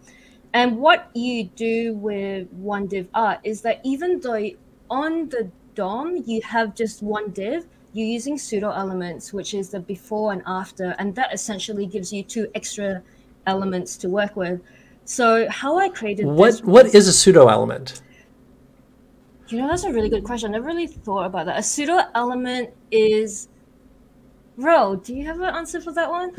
And what you do with one div art is that even though on the DOM you have just one div, you're using pseudo elements, which is the before and after, and that essentially gives you two extra elements to work with. So how I created what this what is a pseudo element? You know, that's a really good question. I never really thought about that. A pseudo element is Ro, do you have an answer for that one?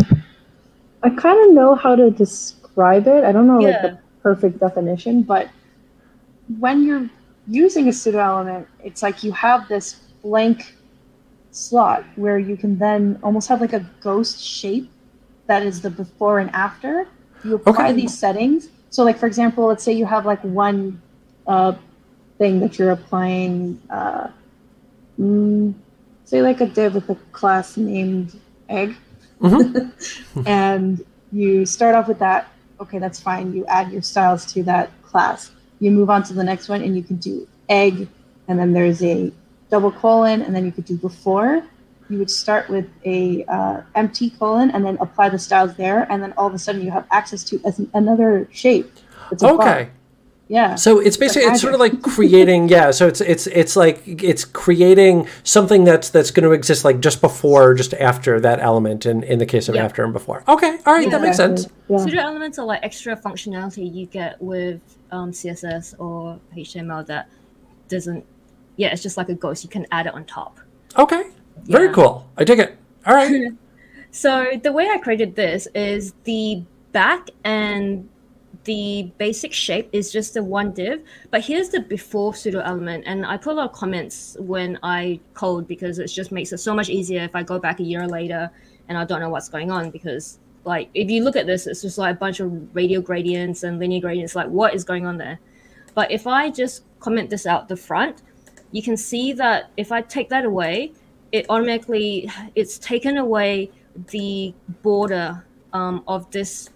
I kind of know how to describe it. I don't know like the perfect definition, but when you're using a pseudo element, it's like you have this blank slot where you can then almost have like a ghost shape that is the before and after. You apply Okay. these settings. So, like for example, let's say you have like one uh, thing that you're applying. Uh, mm, say like a div with a class named egg Mhm. and you start off with that. Okay, that's fine. You add your styles to that class. You move on to the next one, and you can do egg, and then there's a double colon, and then you could do before. You would start with a uh, empty colon, and then apply the styles there, and then all of a sudden you have access to another shape. Okay. bar. Yeah. So it's basically it's sort of like creating yeah. So it's it's it's like it's creating something that's that's going to exist like just before or just after that element in in the case of Yeah. after and before. Okay, all right, that makes sense. Exactly. Yeah. Pseudo elements are like extra functionality you get with um, CSS or HTML that doesn't. Yeah, it's just like a ghost. You can add it on top. Okay, very cool. I dig it. All right. So the way I created this is the back and the basic shape is just the one div, but here's the before pseudo element, and I put a lot of comments when I code because it just makes it so much easier if I go back a year later and I don't know what's going on because like if you look at this, it's just like a bunch of radial gradients and linear gradients. Like what is going on there? But if I just comment this out the front, you can see that if I take that away, it automatically it's taken away the border um, of this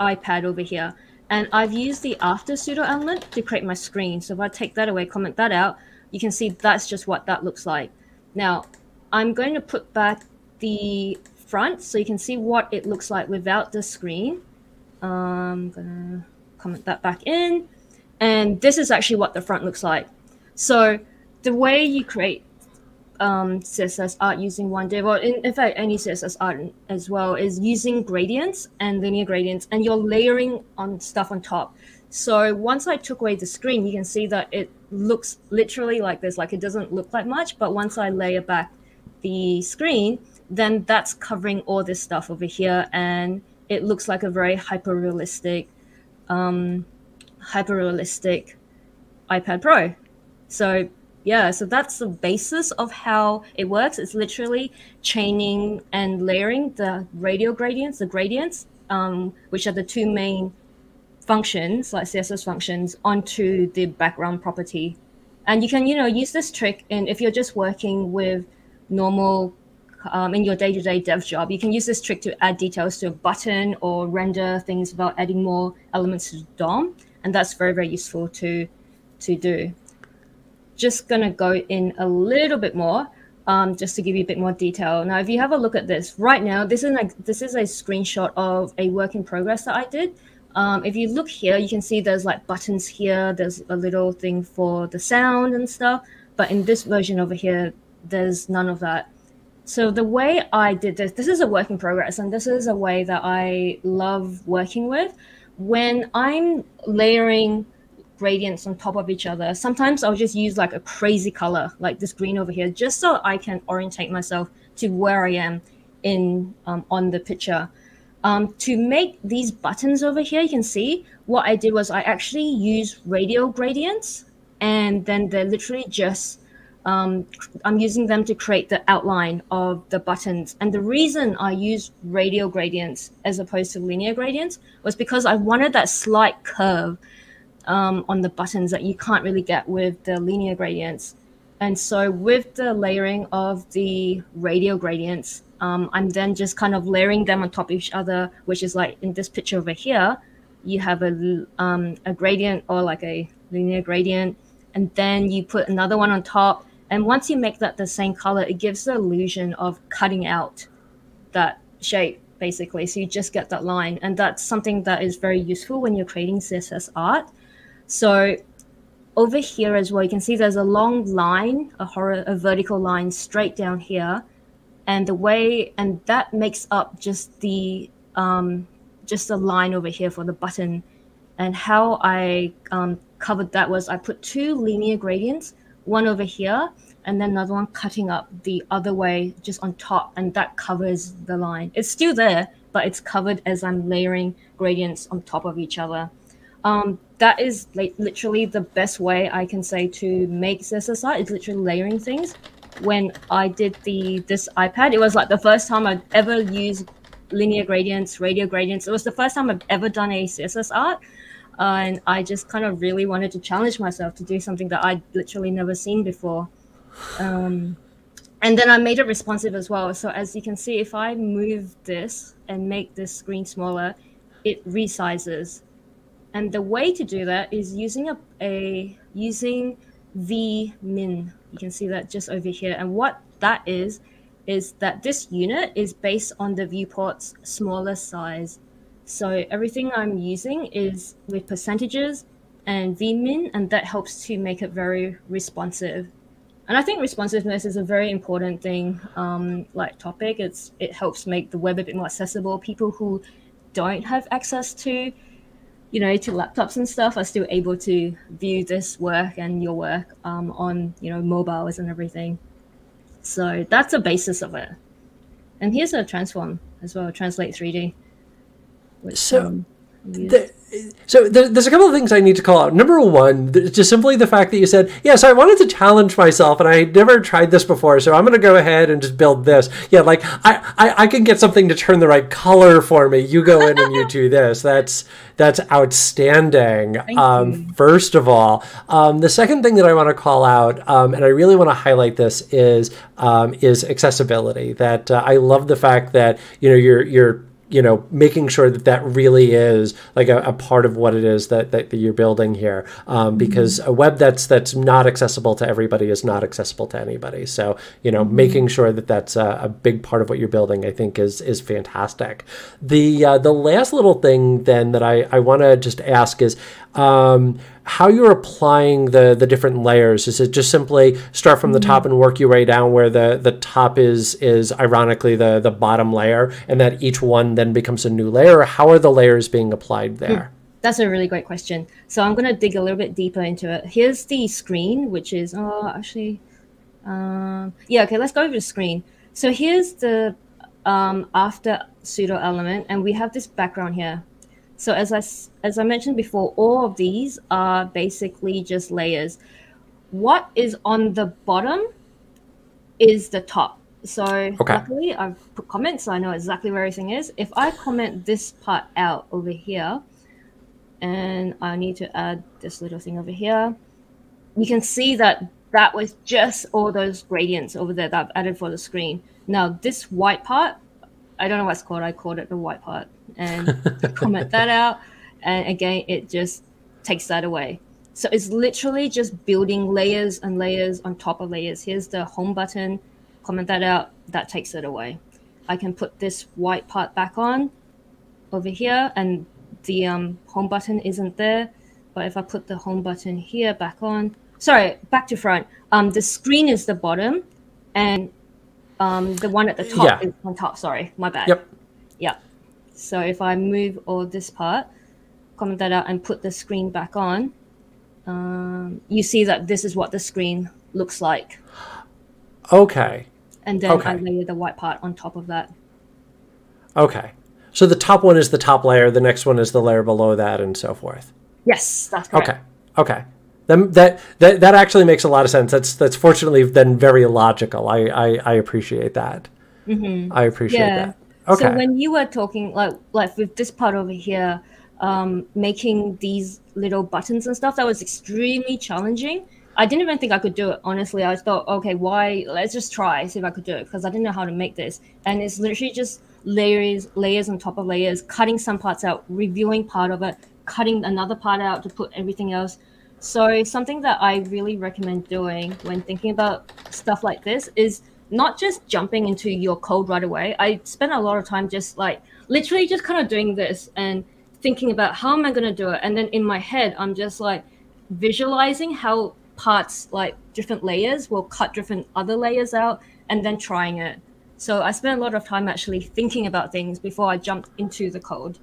iPad over here. And I've used the after pseudo element to create my screen. So if I take that away, comment that out, you can see that's just what that looks like. Now, I'm going to put back the front so you can see what it looks like without the screen. I'm gonna comment that back in. And this is actually what the front looks like. So the way you create um, CSS art using one div, or in, in fact any CSS art as well, is using gradients and linear gradients, and you're layering on stuff on top. So once I took away the screen, you can see that it looks literally like this. Like it doesn't look like much, but once I layer back the screen, then that's covering all this stuff over here, and it looks like a very hyper realistic, um, hyper realistic iPad Pro. So yeah, so that's the basis of how it works. It's literally chaining and layering the radial gradients, the gradients, um, which are the two main functions, like CSS functions, onto the background property. And you can, you know, use this trick in if you're just working with normal um, in your day-to-day dev job, you can use this trick to add details to a button or render things without adding more elements to the DOM, and that's very, very useful to to do just going to go in a little bit more um, just to give you a bit more detail. Now, if you have a look at this right now, this is like this is a screenshot of a work in progress that I did. Um, if you look here, you can see there's like buttons here. There's a little thing for the sound and stuff. But in this version over here, there's none of that. So the way I did this, this is a work in progress, and this is a way that I love working with. When I'm layering gradients on top of each other, sometimes I'll just use like a crazy color, like this green over here, just so I can orientate myself to where I am in um, on the picture. Um, to make these buttons over here, you can see what I did was I actually used radial gradients, and then they're literally just um, I'm using them to create the outline of the buttons. And the reason I used radial gradients as opposed to linear gradients was because I wanted that slight curve um, on the buttons that you can't really get with the linear gradients. And so with the layering of the radial gradients, um, I'm then just kind of layering them on top of each other, which is like in this picture over here, you have a, um, a gradient or like a linear gradient, and then you put another one on top, and once you make that the same color, it gives the illusion of cutting out that shape, basically. So you just get that line. And that's something that is very useful when you're creating CSS art. So over here as well, you can see there's a long line, a, horror, a vertical line straight down here. And the way, and that makes up just the, um, just the line over here for the button. And how I um, covered that was I put two linear gradients one over here, and then another one cutting up the other way just on top, and that covers the line. It's still there, but it's covered as I'm layering gradients on top of each other. Um, that is like literally the best way I can say to make CSS art is literally layering things. When I did the this iPad, it was like the first time I'd ever used linear gradients, radial gradients. It was the first time I've ever done a CSS art. Uh, and I just kind of really wanted to challenge myself to do something that I'd literally never seen before. Um, and then I made it responsive as well. So as you can see, if I move this and make this screen smaller, it resizes. And the way to do that is using a, a using vmin. You can see that just over here. And what that is, is that this unit is based on the viewport's smaller size. So everything I'm using is with percentages and vmin, and that helps to make it very responsive. And I think responsiveness is a very important thing, um, like topic. It's it helps make the web a bit more accessible. People who don't have access to, you know, to laptops and stuff are still able to view this work and your work um, on, you know, mobiles and everything. So that's the basis of it. And here's a transform as well, translate 3D. Which, so, um, so there's a couple of things I need to call out. Number one, just simply the fact that you said, "Yeah, so I wanted to challenge myself, and I had never tried this before, so I'm going to go ahead and just build this." Yeah, like I, I, I can get something to turn the right color for me. You go in and you do this. That's that's outstanding. Um, first of all, um, the second thing that I want to call out, um, and I really want to highlight this, is um, is accessibility. That uh, I love the fact that you know you're you're you know making sure that that really is like a, a part of what it is that, that, that you're building here um, mm-hmm. because a web that's that's not accessible to everybody is not accessible to anybody so you know mm-hmm. making sure that that's a, a, big part of what you're building i think is is fantastic the uh, the last little thing then that i i want to just ask is um, how you're applying the the different layers. Is it just simply start from the top and work your way down where the the top is is ironically the the bottom layer, and that each one then becomes a new layer? How are the layers being applied there? That's a really great question. So I'm going to dig a little bit deeper into it. Here's the screen, which is oh actually, um, yeah okay. Let's go over the screen. So here's the um, after pseudo element, and we have this background here. So as I, as I mentioned before, all of these are basically just layers. What is on the bottom is the top. So okay. luckily I've put comments so I know exactly where everything is. If I comment this part out over here, and I need to add this little thing over here, you can see that that was just all those gradients over there that I've added for the screen. Now this white part, I don't know what's called. I called it the white part and comment that out. And again, it just takes that away. So it's literally just building layers and layers on top of layers. Here's the home button, comment that out, that takes it away. I can put this white part back on over here and the um, home button isn't there. But if I put the home button here back on, sorry, back to front, um, the screen is the bottom and Um, the one at the top Yeah. is on top. Sorry, my bad. Yep. Yeah. So if I move all this part, comment that out, and put the screen back on, um, you see that this is what the screen looks like. Okay. And then I Okay. layer the white part on top of that. Okay. So the top one is the top layer, the next one is the layer below that, and so forth. Yes, that's correct. Okay. Okay. Then that, that that actually makes a lot of sense. That's that's fortunately then very logical. I I, I appreciate that. I appreciate Yeah. that. Okay. So when you were talking like like with this part over here, um, making these little buttons and stuff, that was extremely challenging. I didn't even think I could do it. Honestly, I thought, okay, why? Let's just try see if I could do it because I didn't know how to make this. And it's literally just layers, layers on top of layers, cutting some parts out, reviewing part of it, cutting another part out to put everything else. So something that I really recommend doing when thinking about stuff like this is not just jumping into your code right away. I spent a lot of time just like literally just kind of doing this and thinking about how am I going to do it. And then in my head, I'm just like visualizing how parts, like different layers, will cut different other layers out and then trying it. So I spent a lot of time actually thinking about things before I jumped into the code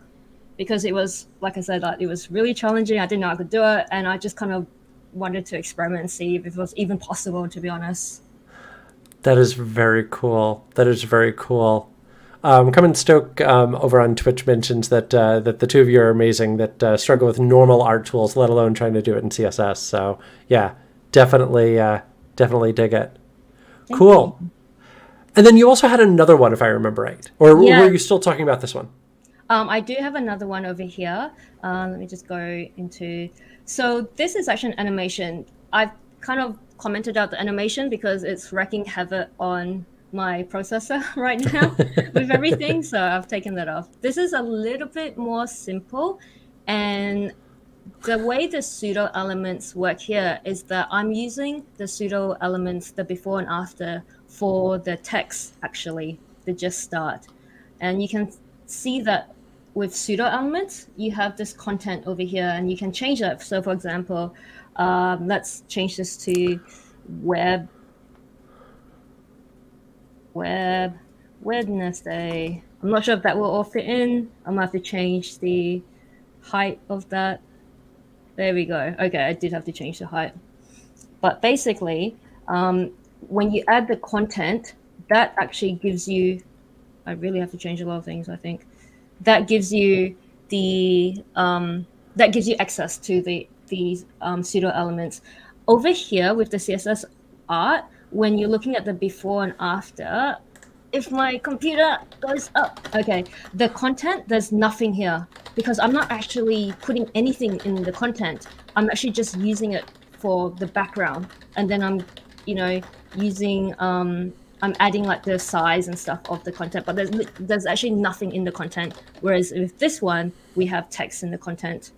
because it was, like I said, like, it was really challenging. I didn't know I could do it. And I just kind of wanted to experiment and see if it was even possible, to be honest. That is very cool. That is very cool. Um, Stoke um, over on Twitch mentions that uh, that the two of you are amazing. That uh, struggle with normal art tools, let alone trying to do it in CSS. So yeah, definitely, uh, definitely dig it. cool. And then you also had another one, if I remember right, or Yeah. were you still talking about this one? Um, I do have another one over here. Um, let me just go into. So this is actually an animation. I've kind of commented out the animation because it's wrecking havoc on my processor right now with everything. So I've taken that off. This is a little bit more simple, and the way the pseudo elements work here is that I'm using the pseudo elements, the before and after, for the text actually, the just start. And you can see that with pseudo elements, you have this content over here and you can change that. So, for example, um, let's change this to web, web, Wednesday. I'm not sure if that will all fit in. I'm gonna have to change the height of that. There we go. Okay, I did have to change the height. But basically, um, when you add the content, that actually gives you. I really have to change a lot of things. I think that gives you the um, that gives you access to the these um, pseudo elements. Over here with the CSS art, when you're looking at the before and after, if my computer goes up, okay, the content there's nothing here because I'm not actually putting anything in the content. I'm actually just using it for the background, and then I'm, you know, using um, I'm adding like the size and stuff of the content, but there's there's actually nothing in the content. Whereas with this one, we have text in the content.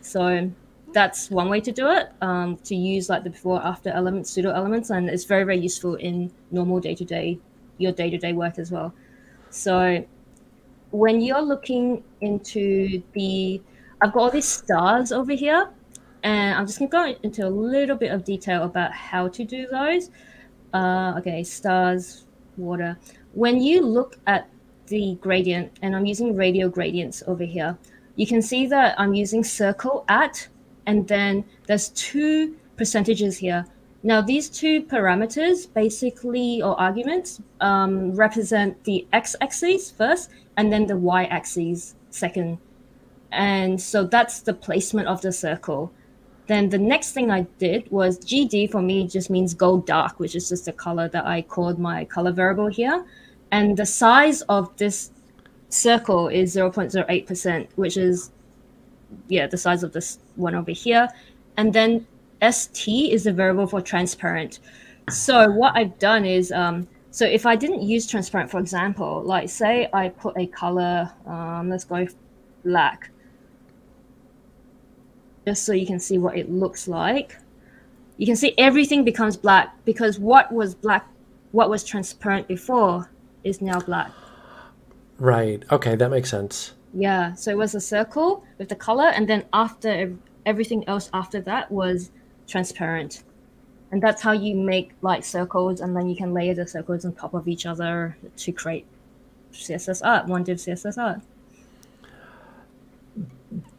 So that's one way to do it. Um, to use like the before after elements, pseudo elements, and it's very very useful in normal day to day your day to day work as well. So when you're looking into the, I've got all these stars over here, and I'm just gonna go into a little bit of detail about how to do those. Uh, okay, stars, water. When you look at the gradient, and I'm using radial gradients over here, you can see that I'm using circle at, and then there's two percentages here. Now, these two parameters, basically, or arguments, um, represent the x-axis first, and then the y-axis second. And so that's the placement of the circle. Then the next thing I did was GD for me just means go dark, which is just the color that I called my color variable here. And the size of this circle is 0.08%, which is, yeah, the size of this one over here. And then ST is the variable for transparent. So what I've done is, um, so if I didn't use transparent, for example, like say I put a color, um, let's go black, just so you can see what it looks like. You can see everything becomes black because what was black, what was transparent before is now black. Right. Okay, that makes sense. Yeah, so it was a circle with the color, and then after everything else after that was transparent. and that's how you make like circles, and then you can layer the circles on top of each other to create CSS art, one div CSS art.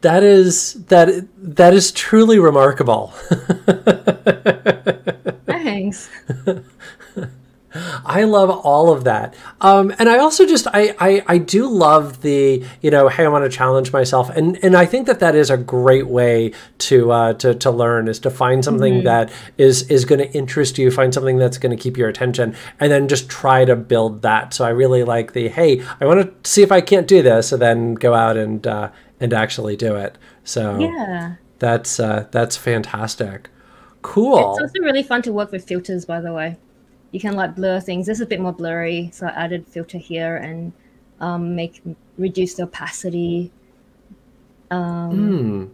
That is that that is truly remarkable. Thanks. I love all of that. Um, and I also just, I, I, I do love the, you know, hey, I want to challenge myself. And, and I think that that is a great way to, uh, to, to learn is to find something mm-hmm. that is, is going to interest you, find something that's going to keep your attention and then just try to build that. So I really like the, hey, I want to see if I can't do this and then go out and, uh, and actually do it. So yeah, that's, uh, that's fantastic. Cool. It's also really fun to work with filters, by the way you can like blur things. This is a bit more blurry, so I added filter here and um, make reduce the opacity. Um, mm.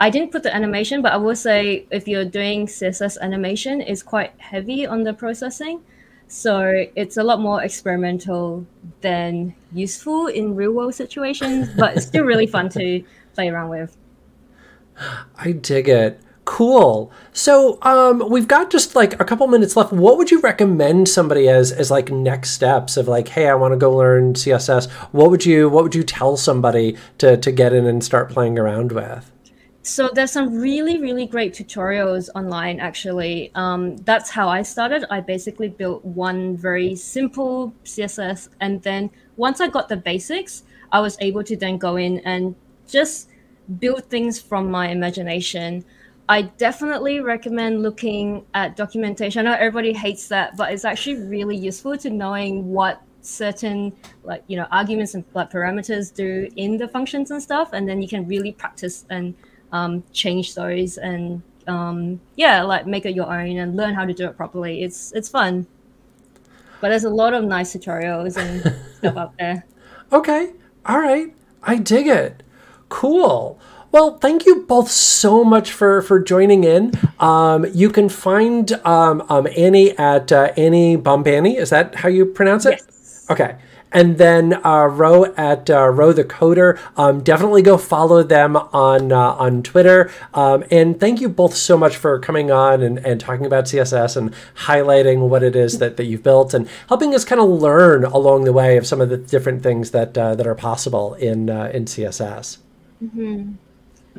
I didn't put the animation, but I will say if you're doing CSS animation, it's quite heavy on the processing. So it's a lot more experimental than useful in real world situations, but it's still really fun to play around with. I dig it. Cool. So um, we've got just like a couple minutes left. What would you recommend somebody as as like next steps of like, hey, I want to go learn CSS. What would you What would you tell somebody to to get in and start playing around with? So there's some really really great tutorials online. Actually, um, that's how I started. I basically built one very simple CSS, and then once I got the basics, I was able to then go in and just build things from my imagination. I definitely recommend looking at documentation. I know everybody hates that, but it's actually really useful to knowing what certain like you know arguments and like parameters do in the functions and stuff, and then you can really practice and um, change those and um, yeah, like make it your own and learn how to do it properly. It's it's fun, but there's a lot of nice tutorials and stuff out there. Okay, all right, I dig it. Cool. Well, thank you both so much for for joining in. Um, you can find um, um, Annie at uh, Annie Bombanie. Is that how you pronounce it? Yes. Okay. And then uh, Ro at uh, Ro the Coder. Um, definitely go follow them on uh, on Twitter. Um, and thank you both so much for coming on and, and talking about CSS and highlighting what it is that, that you've built and helping us kind of learn along the way of some of the different things that uh, that are possible in uh, in CSS. Mm-hmm.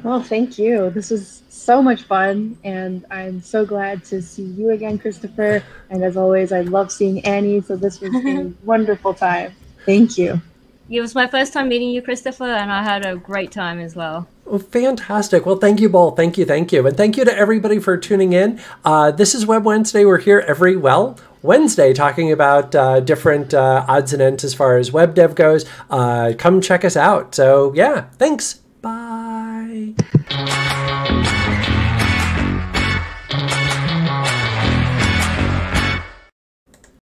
Well, thank you. This was so much fun, and I'm so glad to see you again, Christopher. And as always, I love seeing Annie, so this was a wonderful time. Thank you. It was my first time meeting you, Christopher, and I had a great time as well. Well, fantastic. Well, thank you both. Thank you, thank you. And thank you to everybody for tuning in. Uh, this is Web Wednesday. We're here every, well, Wednesday talking about uh, different uh, odds and ends as far as web dev goes. Uh, come check us out. So, yeah, thanks. Bye.